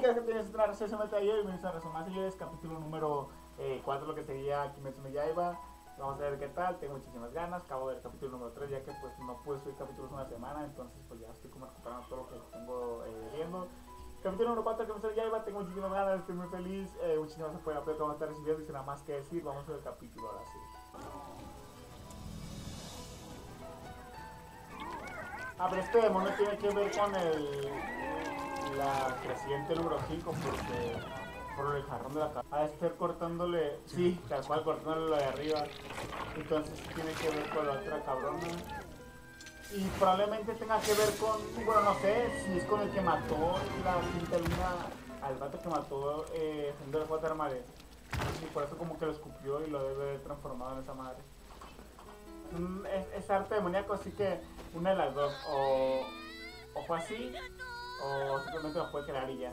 creo que tienes una reseña de yo y me hizo y es capítulo número 4, lo que sería Kimetsu no Yaiba. Vamos a ver qué tal, tengo muchísimas ganas. Acabo de ver capítulo número 3, ya que pues no pude subir capítulos una semana, entonces pues ya estoy como recuperando todo lo que tengo eh, viendo. Capítulo número 4, Kimetsu no Yaiba, tengo muchísimas ganas, estoy muy feliz. Eh, muchísimas apoyo que vamos a estar recibiendo y sin nada más que decir, vamos a el capítulo ahora sí. Ah, pero este demonio tiene que ver con el la creciente número 5 porque por el jarrón de la cabeza. A estar cortándole, sí, tal cual cortándole lo de arriba. Entonces tiene que ver con la otra cabrona. Y probablemente tenga que ver con, bueno, no sé, si es con el que mató la quinta luna al vato que mató eh, de las cuatro Y por eso como que lo escupió y lo debe haber transformado en esa madre. Mm, es, es, arte demoníaco, así que una de las dos. O, o fue así, o simplemente lo puede crear y ya.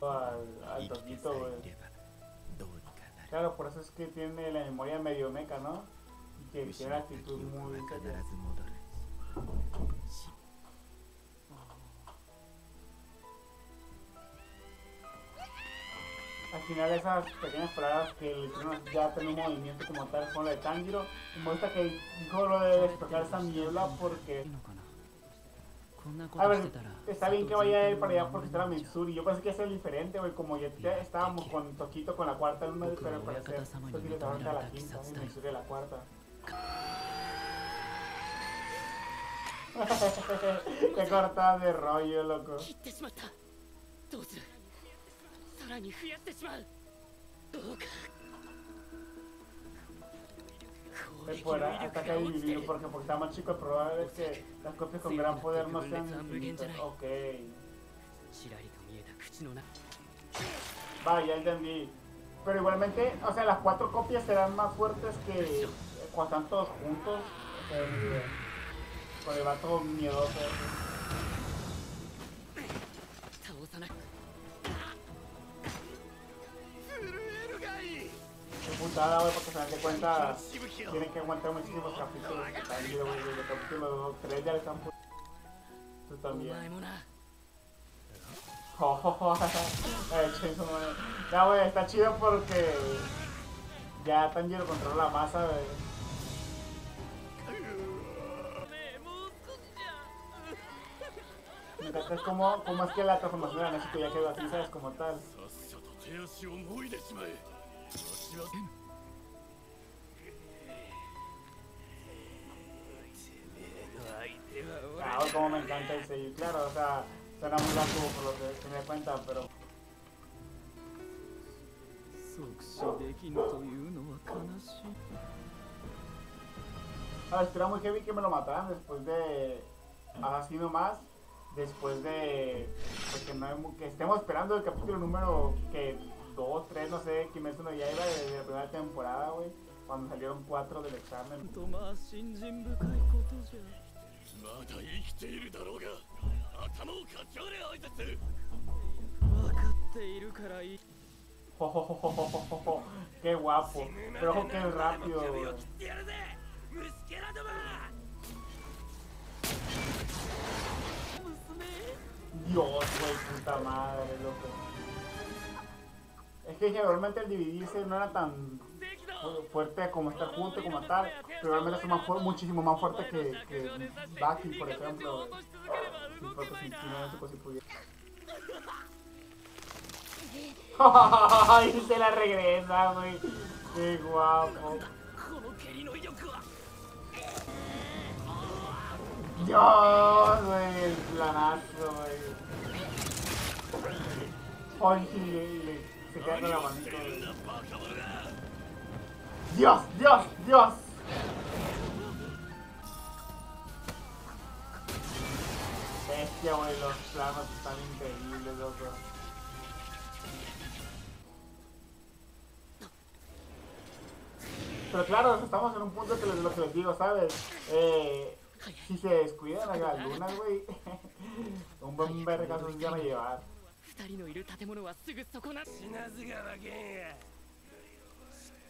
Al, al toquito, güey. Claro, por eso es que tiene la memoria medio meca, ¿no? Y que tiene la actitud muy... al final esas pequeñas palabras que el ya tiene un movimiento como tal con la de Tanjiro me muestra que dijo lo de despejar esa niebla porque a ver, está bien que vaya él para allá porque está la Mitsuri. Yo pensé que es el diferente, güey. Como ya estábamos con Toquito con la cuarta luna, pero al parecer Toquito estaba a la quinta y Mitsuri a la cuarta. Te cortas de rollo, loco. Temporada ataca dividido porque porque está más chico, probable es que las copias con gran poder no sean infinitas. Ok. Vale, ya entendí. Pero igualmente, o sea, las cuatro copias serán más fuertes que cuando están todos juntos. Eh, con el vato miedoso. Güey, porque se dan de cuenta, tienen que aguantar muchísimos capítulos. El capítulo 3 ya le están Tú también. Oh, ya, güey, está chido porque ya Tanjiro controla la masa, güey. Me encanta cómo, cómo es que la transformación de México ya quedó así, ¿sabes? Como tal. Claro, como me encanta el sello. Claro, o sea, suena muy largo por lo que se me cuenta, pero... Ah, espera muy heavy que me lo mataran después de... Asesino más después de pues que, no, que estemos esperando el capítulo número que 2, 3, no sé, me no ya iba de, de la primera temporada, güey, cuando salieron 4 del examen. Qué guapo, pero que rápido, güey. Dios, güey, puta madre, loco. Es que generalmente el dividirse no era tan fuerte como estar junto como tal, pero realmente es más muchísimo más fuerte que, que por ejemplo. ¡Ay! Se la regresa, güey. Qué guapo. Dios, güey, el planazo, güey. Ay, le, se queda con la manito, Dios, Dios, Dios. Bestia, güey, los planos están increíbles, loco. Pero claro, estamos en un punto que les, lo que les digo, ¿sabes? Eh, si se descuidan a las lunas, güey, un buen vergazo se van a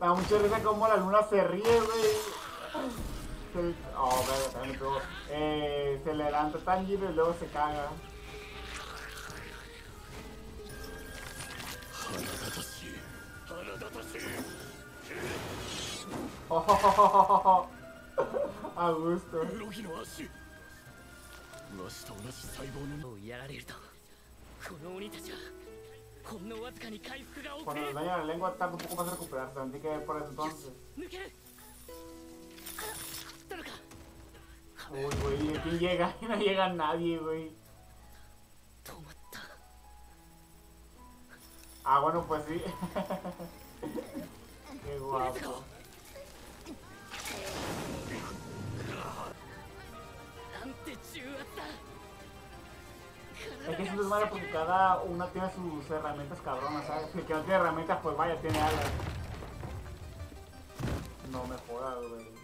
Me da mucha risa como la luna se ríe, güey. Se... Oh, pero también tuvo. Se levanta Tanjiro y luego se caga. Oh, oh, oh, A gusto. Bueno, el daño de la lengua tarda un poco más recuperarse, así que por entonces. Uy, güey, aquí llega, no llega nadie, güey. Ah, bueno, pues sí. Qué guapo. Es que es un desmadre porque cada una tiene sus herramientas cabronas, ¿sabes? El que no tiene herramientas, pues vaya, tiene alas. No me jodas, güey.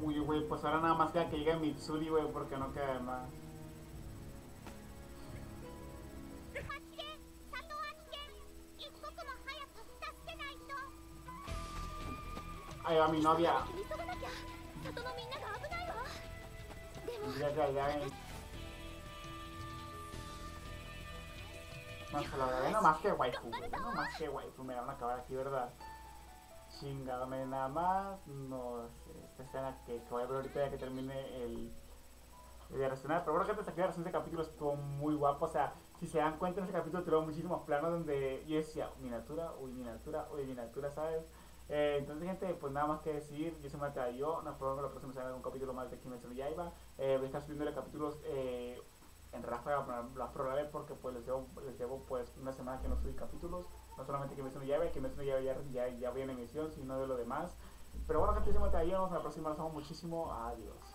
Uy, güey, pues ahora nada más queda que llegue Mitsuri, güey, porque no queda de más. Eh, a, mi novia. Ya, ya, ya. Eh. No, no más que waifu, no más que waifu, me van a acabar aquí, ¿verdad? Chingadame nada más, no sé, esta escena que, que voy a ver ahorita ya que termine el, el de reaccionar, pero bueno, gente, hasta aquí la reacción de capítulo estuvo muy guapo, o sea, si se dan cuenta en ese capítulo tuvieron muchísimos planos donde yo decía, miniatura, uy, miniatura, uy, miniatura, ¿sabes? Eh, entonces, gente, pues nada más que decir. Yo soy Mateo yo. Nos vemos la próxima semana en un capítulo más de Kimetsu no Yaiba. Voy a estar subiendo los capítulos eh, en ráfaga, más probable porque pues les llevo, les llevo pues una semana que no subí capítulos. No solamente Kimetsu no Yaiba, Kimetsu no Yaiba ya, ya, ya voy en emisión, sino de lo demás. Pero bueno, gente, yo soy Mateo yo. Nos vemos la próxima. Nos vemos muchísimo. Adiós.